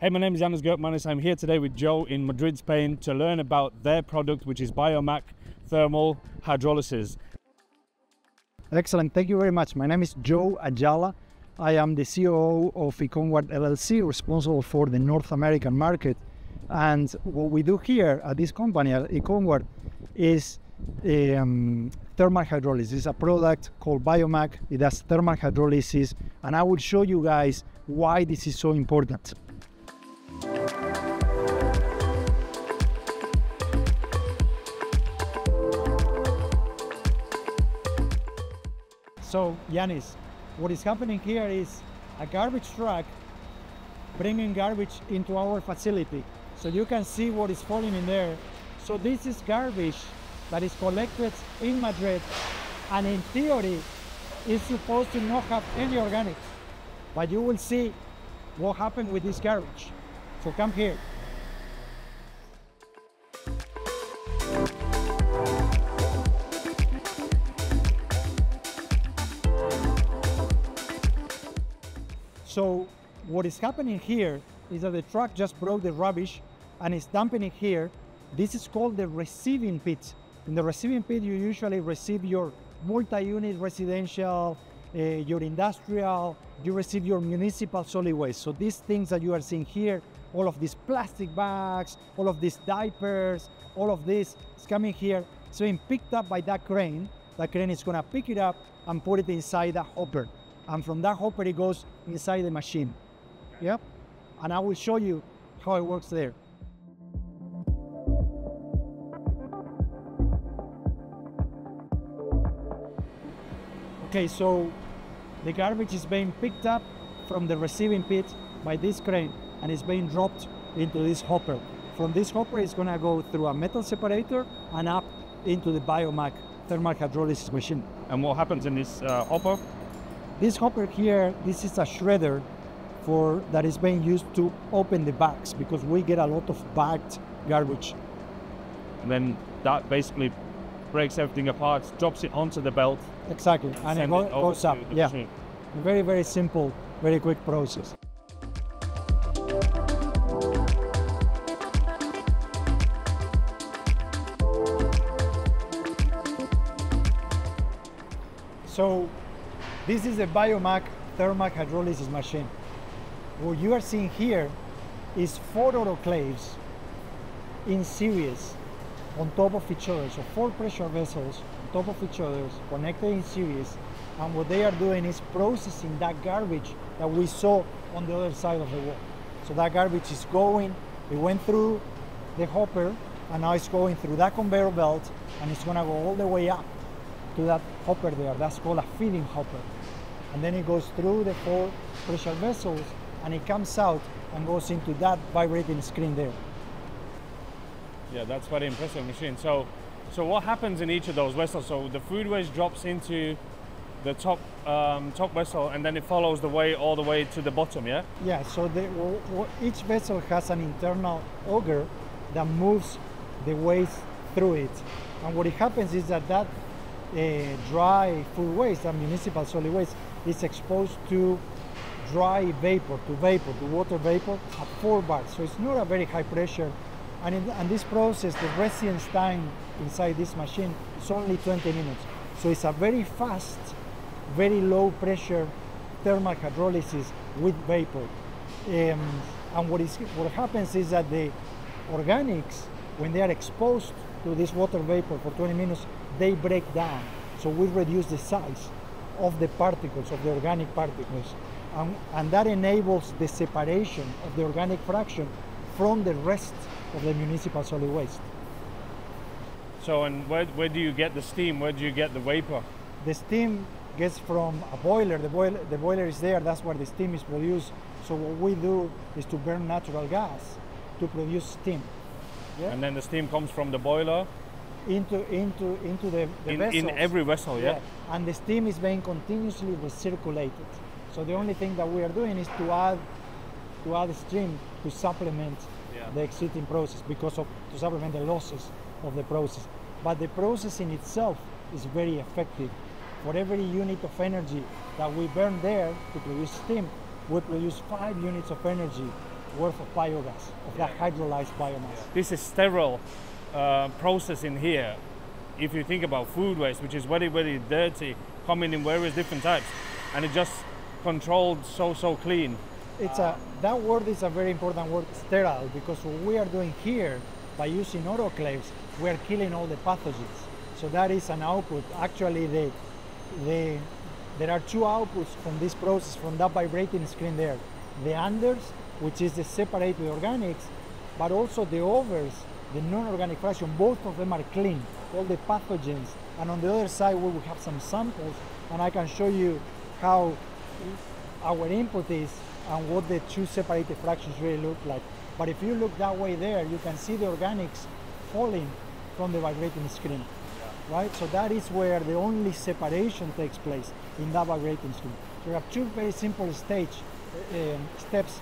Hey, my name is Janis Gertmanis. I'm here today with Joe in Madrid, Spain to learn about their product, which is Biomak Thermal Hydrolysis. Excellent. Thank you very much. My name is Joe Ajala. I am the COO of Econward LLC, responsible for the North American market. And what we do here at this company, at Econward, is um, thermal hydrolysis. It's a product called Biomak. It does thermal hydrolysis, and I will show you guys why this is so important. So, Janis, what is happening here is a garbage truck bringing garbage into our facility. So you can see what is falling in there. So this is garbage that is collected in Madrid and in theory is supposed to not have any organics. But you will see what happened with this garbage. So come here. So what is happening here is that the truck just brought the rubbish and is dumping it here. This is called the receiving pit. In the receiving pit, you usually receive your multi-unit residential, uh, your industrial, you receive your municipal solid waste. So these things that you are seeing here, all of these plastic bags, all of these diapers, all of this is coming here. It's being picked up by that crane. That crane is gonna pick it up and put it inside a hopper. And from that hopper, it goes inside the machine. Yep. And I will show you how it works there. Okay, so the garbage is being picked up from the receiving pit by this crane and it's being dropped into this hopper. From this hopper, it's gonna go through a metal separator and up into the Biomak thermal hydrolysis machine. And what happens in this uh, hopper? This hopper here, this is a shredder for that is being used to open the bags because we get a lot of bagged garbage. And then that basically breaks everything apart, drops it onto the belt. Exactly, and it, go, it goes up. Yeah, machine. very very simple, very quick process. Is a Biomak thermal hydrolysis machine. What you are seeing here is four autoclaves in series on top of each other. So four pressure vessels on top of each other, connected in series. And what they are doing is processing that garbage that we saw on the other side of the wall. So that garbage is going, it went through the hopper, and now it's going through that conveyor belt, and it's gonna go all the way up to that hopper there. That's called a feeding hopper. And then it goes through the four pressure vessels, and it comes out and goes into that vibrating screen there. Yeah, that's very impressive machine. So, so what happens in each of those vessels? So the food waste drops into the top um, top vessel, and then it follows the way all the way to the bottom. Yeah. Yeah, so the, w- w- each vessel has an internal auger that moves the waste through it. And what it happens is that that uh, dry food waste, that municipal solid waste, is exposed to dry vapor, to vapor, to water vapor at 4 bars. So it's not a very high pressure. And in and this process, the residence time inside this machine is only 20 minutes. So it's a very fast, very low pressure thermal hydrolysis with vapor. Um, and what is what happens is that the organics, when they are exposed to this water vapor for 20 minutes, they break down. So we reduce the size of the particles, of the organic particles. And, and that enables the separation of the organic fraction from the rest of the municipal solid waste. So, and where, where do you get the steam? Where do you get the vapor? The steam gets from a boiler. The boiler, the boiler is there. That's where the steam is produced. So what we do is to burn natural gas to produce steam. Yeah. And then the steam comes from the boiler into into into the, the in, vessels. in every vessel. Yeah. And the steam is being continuously recirculated. So the only thing that we are doing is to add to add steam to supplement Yeah. the exiting process because of to supplement the losses of the process. But the process in itself is very effective. For every unit of energy that we burn there to produce steam, we produce five units of energy worth of biogas, of that hydrolyzed biomass. This is sterile uh, process in here. If you think about food waste, which is very, very dirty, coming in various different types, and it just controlled so, so clean. It's a that word is a very important word, sterile, because what we are doing here by using autoclaves, we are killing all the pathogens. So that is an output. Actually, the the there are two outputs from this process, from that vibrating screen there. The unders, which is the separated organics, but also the overs, the non-organic fraction, both of them are clean, all the pathogens. And on the other side, we will have some samples, and I can show you how our input is and what the two separated fractions really look like. But if you look that way there, you can see the organics falling from the vibrating screen, right? So that is where the only separation takes place in that vibrating screen. So we have two very simple stage um, steps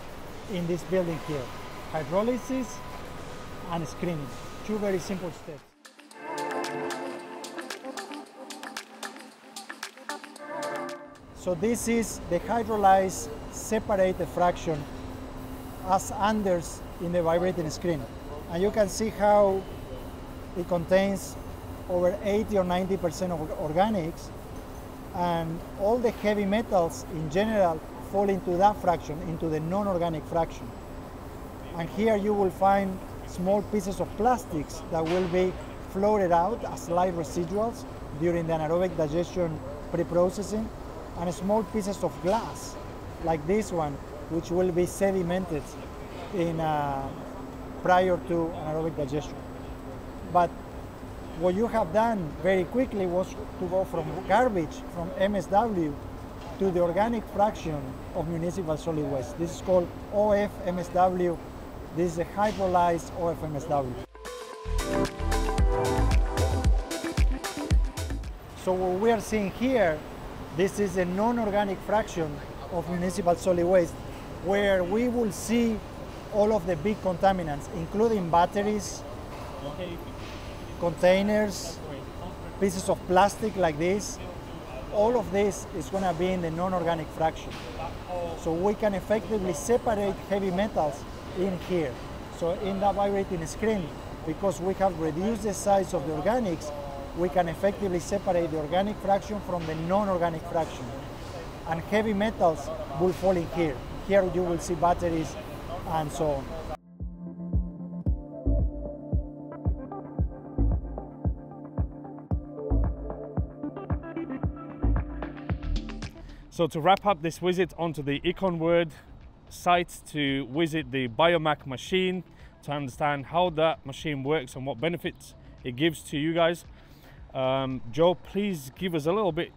in this building here: hydrolysis and screening. Two very simple steps. So this is the hydrolyzed separated fraction as unders in the vibrating screen. And you can see how it contains over 80 or 90% of organics and all the heavy metals in general fall into that fraction, into the non-organic fraction. And here you will find small pieces of plastics that will be floated out as light residuals during the anaerobic digestion pre-processing and small pieces of glass like this one which will be sedimented in uh, prior to anaerobic digestion. But what you have done very quickly was to go from garbage, from MSW, to the organic fraction of municipal solid waste. This is called OFMSW. This is a hydrolyzed OFMSW. So what we are seeing here, this is a non-organic fraction of municipal solid waste, where we will see all of the big contaminants, including batteries, containers, pieces of plastic like this. All of this is going to be in the non-organic fraction. So we can effectively separate heavy metals in here. So in that vibrating screen, because we have reduced the size of the organics, we can effectively separate the organic fraction from the non-organic fraction. And heavy metals will fall in here. Here you will see batteries and so on. So to wrap up this visit onto the Econward site to visit the Biomak machine to understand how that machine works and what benefits it gives to you guys. Um, Joe, please give us a little bit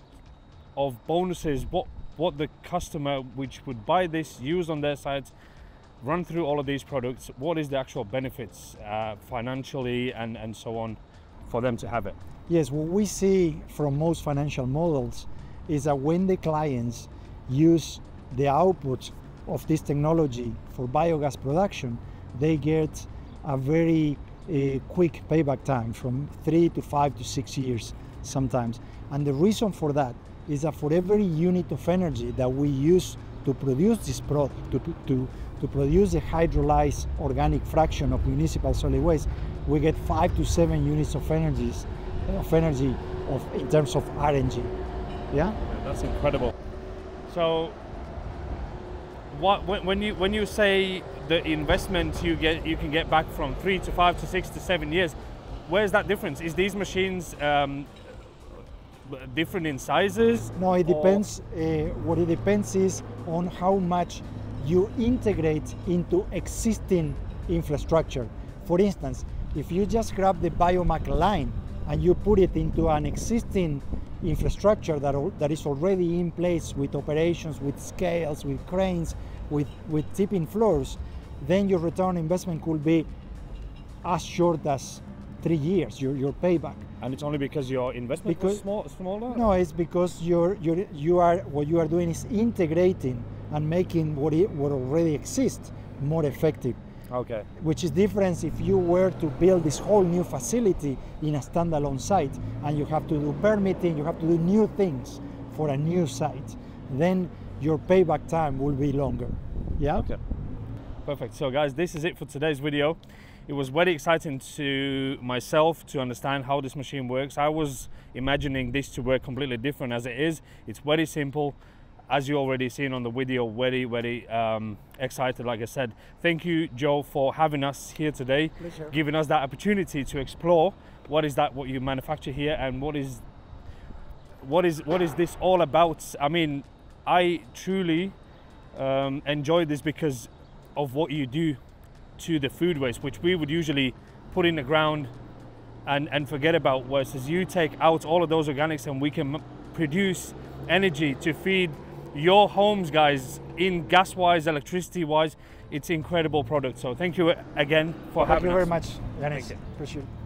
of bonuses. What what the customer which would buy this, use on their sites, run through all of these products. What is the actual benefits uh, financially and and so on for them to have it? Yes, what we see from most financial models is that when the clients use the output of this technology for biogas production, they get a very uh, quick payback time from three to five to six years sometimes. And the reason for that is that for every unit of energy that we use to produce this product, to, to, to produce the hydrolyzed organic fraction of municipal solid waste, we get five to seven units of energies of energy of in terms of RNG. Yeah? That's incredible. So, what when, when you when you say the investment you get you can get back from three to five to six to seven years, where's that difference? Is these machines um, different in sizes? No, it depends. Uh, what it depends is on how much you integrate into existing infrastructure. For instance, if you just grab the Biomak line and you put it into an existing infrastructure that, that is already in place with operations, with scales, with cranes, with, with tipping floors, then your return on investment could be as short as three years, your, your payback. And it's only because your investment was Because- small, smaller. No, it's because you're, you're, you are, what you are doing is integrating and making what, it, what already exists more effective, Okay. which is different if you were to build this whole new facility in a standalone site and you have to do permitting, you have to do new things for a new site. Then your payback time will be longer. Yeah? Okay. Perfect. So guys, this is it for today's video. It was very exciting to myself to understand how this machine works. I was imagining this to work completely different as it is. It's very simple. As you already seen on the video, very, very um, excited, like I said. Thank you, Joe, for having us here today, Pleasure. giving us that opportunity to explore what is that, what you manufacture here, and what is what is what is this all about? I mean, I truly um, enjoy this because of what you do to the food waste, which we would usually put in the ground and, and forget about. Whereas you take out all of those organics and we can produce energy to feed your homes, guys, in gas wise, electricity wise. It's incredible product. So thank you again for Thank having you us. very much. Thank you. Appreciate it.